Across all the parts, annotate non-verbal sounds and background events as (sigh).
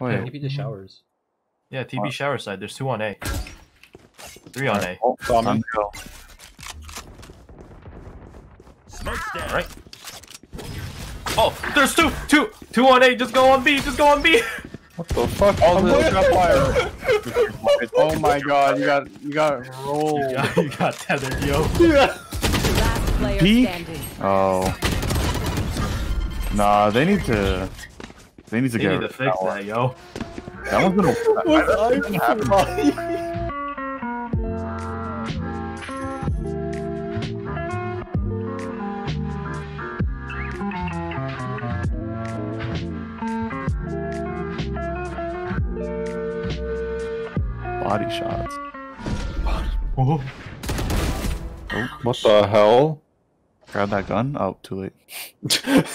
Oh, yeah, Wait. maybe the showers. Yeah, TB shower side. There's two on A. Three on A. Oh, Saw me. time to go. Alright. Oh, there's two! Two! Two on A! Just go on B! Just go on B! (laughs) What the fuck? Oh, the lit. fire. (laughs) oh my god, you got you got rolled. You got, you got tethered, yo. (laughs) Last player Peek. standing. Oh. Nah, they need to. They need to They get need to fix one. that, yo. That one's gonna. (laughs) Was that- I that happened. Body shots. Oh. What the hell? Grab that gun. Oh, too late.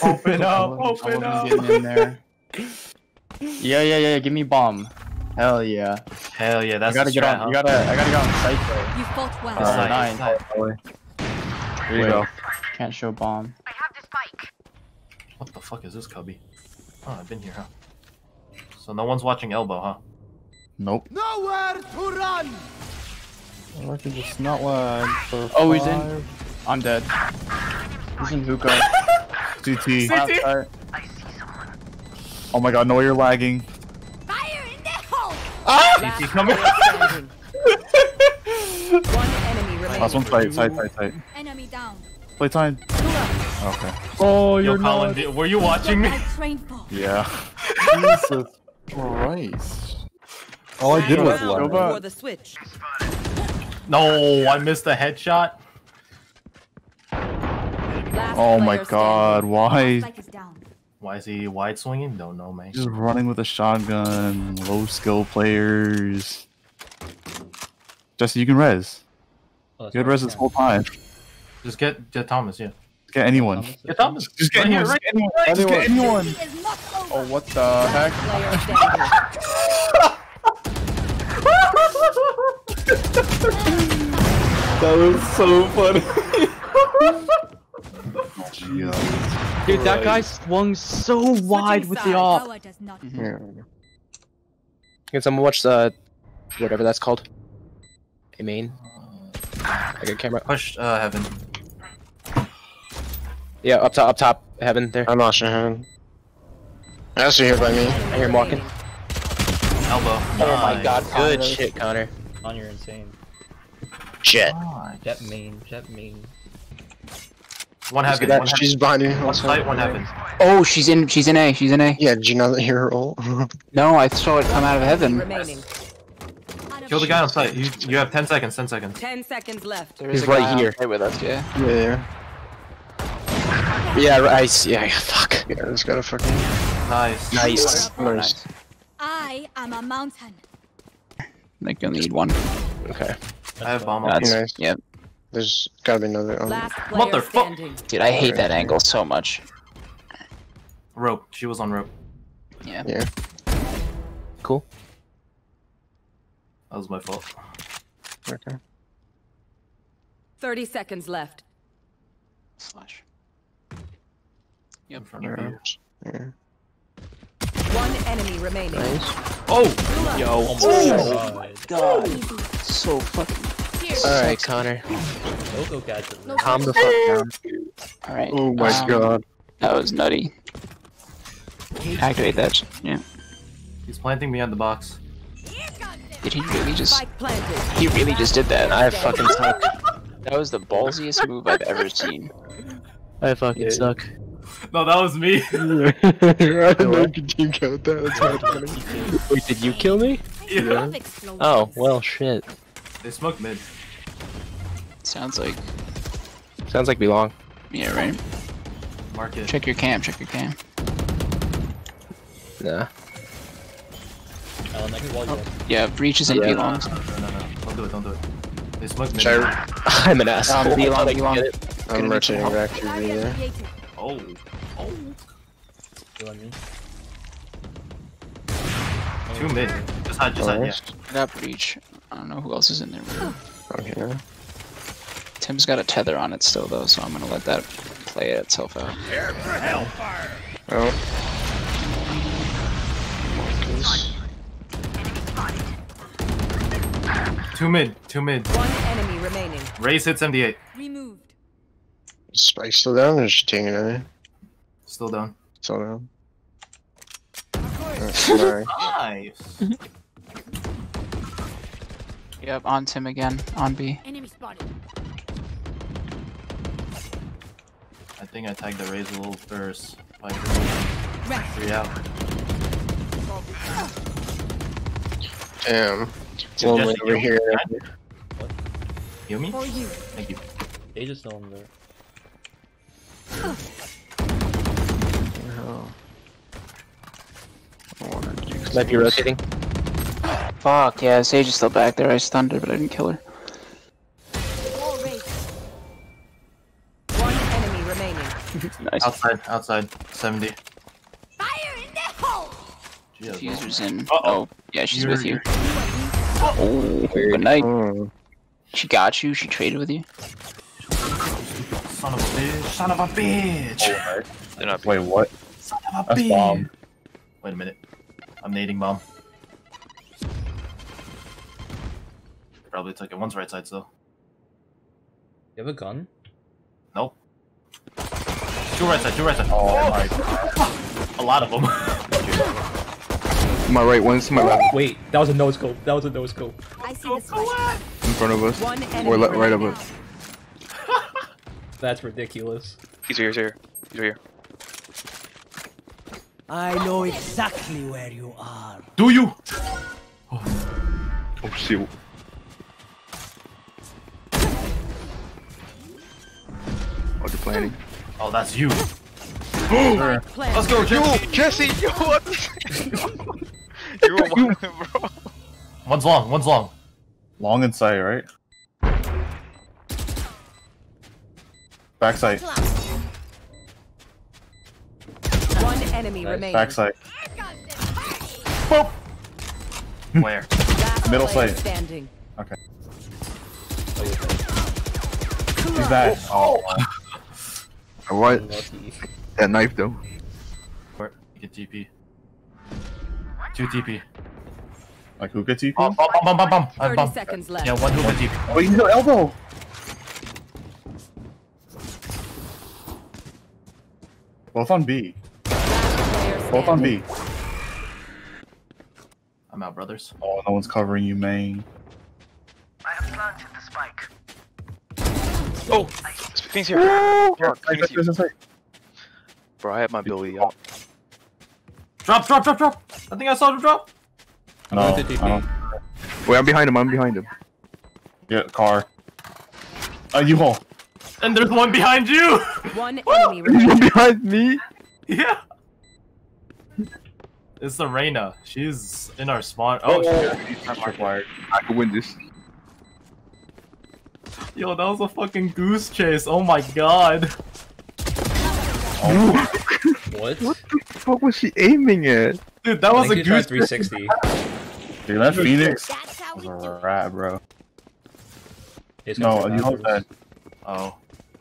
Open up! (laughs) wasn't- Open I up! Wasn't getting in there. Yeah, yeah, yeah. Give me bomb. Hell yeah. Hell yeah, I that's gotta get strat, on. You huh? gotta. I gotta get on site though. You fought well. It's Uh, like- nine. it's like- probably. Here you Wait. go. Can't show bomb. What the fuck is this cubby? Oh, I've been here, huh? So no one's watching elbow, huh? Nope. Nowhere to run. I can just not lag for Oh, he's in. I'm dead. He's in hookah. (laughs) CT. CT. Outside. Oh my god, no, you're lagging. Fire in the hole. Ah! CT coming. (laughs) One enemy remaining. Last one tight, tight, tight, tight. Enemy down. Play time. Okay. Oh, Yo, you're Colin, not. di- were you watching me? I trained for. Yeah. Jesus Christ. All I did was Go lag. back. The switch. No, I missed the headshot. Last Oh my player god, why? Spike is down. Why is he wide swinging? Don't know, man. Just running with a shotgun. Low skill players. Jesse, you can res. Oh, that's You had res this whole time. Just get get Thomas, yeah. Get anyone. Thomas, Get Thomas. Just get Right anyone. right Just get anyone. Just get anyone. Is not over. Oh, what the heck? Last player standing. (laughs) That was so funny. (laughs) Oh, Dude, that guy swung so wide with the off. Power does not Yeah. Can someone watch the whatever that's called? A main. I got camera. Push uh, heaven. Yeah, up top, up top, heaven there. I'm not watching him. That's here by me. I hear him walking. Elbow. Oh my Nice. god, good shit, Connor. On you're insane. Shit. Nice. Jett main, Jett main. One heaven. that- One heaven. She's behind you. One sight, one heaven. Oh, she's in. She's in A. She's in A. Yeah, did you not hear her ult? (laughs) No, I saw it come out of heaven. remaining. Kill the guy on sight. You, you have 10 seconds, 10 seconds. Ten seconds left. There is He's a right on here. site with us. Yeah. yeah. Yeah, right, I see. Yeah, (laughs) fuck. Yeah, just gotta fucking. Nice. Nice. Nice. I am a mountain. I think you'll need one. Okay. I have bomb on. That's Nice. yep. There's gotta be another. Um, Last player Motherfuck- Dude, I hate that angle so much. Rope. She was on rope. Yeah. yeah. Cool. That was my fault. Okay. Thirty seconds left. Slash. Yeah, in front of you. Yeah. One enemy remaining. Nice. Oh! Yo. Oh my god. God. So fucking. Alright, Connor. No gadget. No Calm the fuck down. All right. Oh my um, god. That was nutty. Activate that. Yeah. He's planting me on the box. Did he really just? He really just did that. I fucking suck. (laughs) That was the ballsiest move I've ever seen. I fucking suck. No, that was me. (laughs) I didn't know you could count that. That's how funny. (laughs) Wait, did you kill me? yeah. Oh, well, shit. They smoked mid. Sounds like. Sounds like we long. Yeah. Right. Mark it. Check your cam. Check your cam. Nah. Alan, I can wall you up. Yeah. Breaches and Yeah. No, belongs. no, no, no, no. Don't do it, don't do it. They smoked mid. (laughs) I'm an asshole. Um, be (laughs) I long, thought I be could long. get it. I'm rotating back to you there. Oh. Oh. You on me? Two mid. Just had, just had, yeah. Nice. I breach. I don't know who else is in there. Really from here. Tim's got a tether on it still though, so I'm gonna let that play itself out. Prepare for hellfire. Oh. Two mid, two mid. One enemy remaining. Raze hits 78. Removed. Spike still down or just taking it? Still down. Still down. That's (laughs) nice. nice. Yep, on Tim again. On B. Enemy spotted. I think I tagged the Raze a little first. Like three out. Damn. Jesse, Lonely over you- here. Heal me? You. Thank you. Age is still in there. Oh. I wanna do Might be rotating. Fuck, yeah, Sage is still back there. I stunned her, but I didn't kill her. One enemy remaining. (laughs) Nice. Outside, outside. 70. Fire in the hole! Gee, that's Diffuser's in. Uh-oh. Oh, yeah, she's You're- with you. you're- Oh, good night. Oh. She got you. She traded with you. Son of a bitch. Son of a bitch. Oh, They're not Wait, what? Son of a That's bitch. bomb. Wait a minute. I'm nading bomb. Probably took it. One's right side still. You have a gun? Nope. Two right side, two right side. Oh, oh my god. A lot of them. (laughs) My right, one's to my left, Wait, that was a nose scope. That was a nose scope. I see the spike. in front of us. One enemy Or le- right of remaining. us. (laughs) That's ridiculous. He's here, he's here. He's here. I know exactly where you are. Do you? Oh shoot. Oh, they're planning. Oh, that's you. Spike planted. Let's go, Jim. Jesse, yo, what? you were one, (laughs) (laughs) bro. One's long, one's long. Long in sight, right? Backside. One enemy Nice. remaining. Backside. Hmm. Where? Last Middle player sight. Standing. Okay. Oh, you're. He's back. Oh, oh. oh. What? Lucky. That knife though. Where? You get TP. Two TP. like hookah TP? Oh, bum, bum, bum, bum, bum. 30 bum. seconds left. Yeah, one hookah TP. Oh, you can go elbow. Both on B. Both on. B. I'm out, brothers. Oh, no one's covering you, main. Oh! Things here. Fuck, Right, Phoenix here. right, right. Bro, I have my ability out. Drop, drop, drop, drop. I think I saw him drop. No, I'm I don't. Wait, I'm behind him. I'm behind him. Yeah, car. Uh, U-Haul. And there's one behind you. One (laughs) enemy He's remaining. behind me. yeah. It's the Reyna. She's in our spawn. Oh, shit. She's required. I can win this. Yo, that was a fucking goose chase. Oh my god. Oh. (laughs) What? What the fuck was she aiming at? Dude, that I was think a goose 360. Dude, that Phoenix That's was a rat, bro. He's No, gonna a U-Haul afterwards. dead. Oh,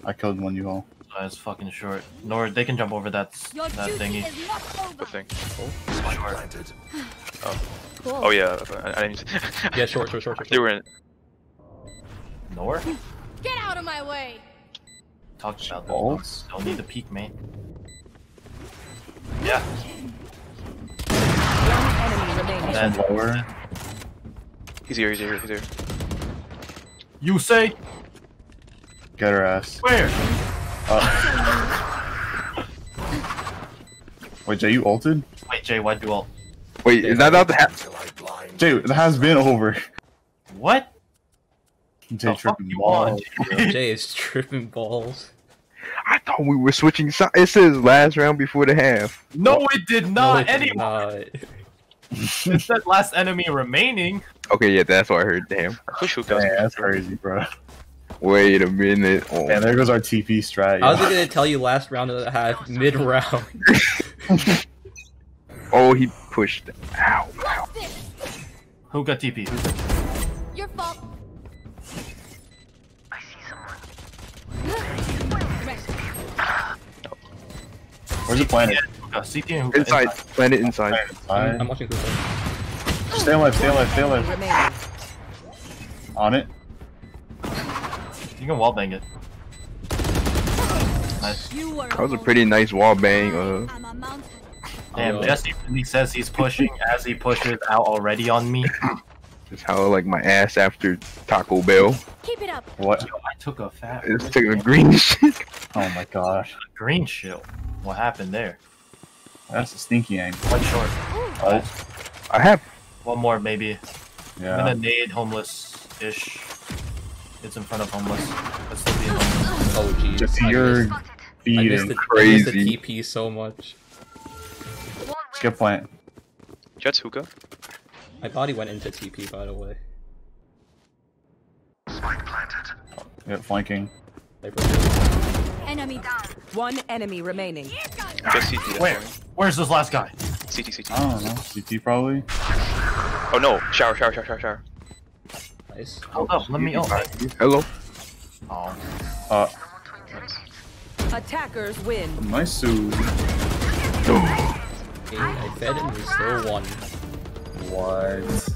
I killed one U-Haul. Oh, that's fucking short. Nor they can jump over that Your that thingy. is not over. Good thing. Short. Cool. Oh yeah, I, I didn't. Yeah, (laughs) short, short, short, short. They were in. Nor? Get out of my way. Talk about Balls? that. Don't need the peak, man. Yeah. One enemy remaining. Then Lower. He's here, he's here, he's here. you say Get her ass. where? Uh, wait, Jay, you ulted? Wait, Jay, why'd you ult? Wait, is that not the ha- Jay, it has been over. What? Jay The tripping balls. want? (laughs) Jay is tripping balls. I thought we were switching sides. It says last round before the half. no, it did No, not. it did not. It said last enemy remaining. Okay, yeah, that's what I heard. Damn. Man, that's crazy, bro. Wait a minute. Oh, And there goes our TP strat. I was yeah. gonna tell you last round of the half, mid round. (laughs) oh he pushed. Ow. ow. Who got TP? Who got Your fault. Where's the planet? Hookah? CT and Hookah. Inside. Planet inside. I'm, I'm watching Cooper. Stay alive, stay alive, stay alive. On it. You can wallbang it. Nice. That was a pretty nice wall bang. Uh, I'm a mountain. Damn, Oh. Jesse really says he's pushing as he pushes out already on me. (coughs) just how like my ass after Taco Bell. Keep it up. What? Yo, I took a fat It's taking a green (laughs) shit. Oh my gosh. (laughs) green shield. What happened there? That's a stinky aim. One short. Oh, I have. One more maybe. I'm yeah. gonna nade homeless-ish. It's in front of homeless. Let's still be homeless. Oh jeez. Jesse, I you're missed- I missed beating. the, I missed the TP so much. Skip plant. Jett's hookah. My body went into TP by the way. Yeah, flanking. Sniper kill. Enemy down. One enemy remaining. Just CT. Where? Where's this last guy? CT, CT. I don't know. CT probably. Oh no! Shower, shower, shower, shower, shower. Nice. Hold up, let me. Oh, Hello. oh. Uh, Attackers win. My suit. Okay, I fed and we still won. What?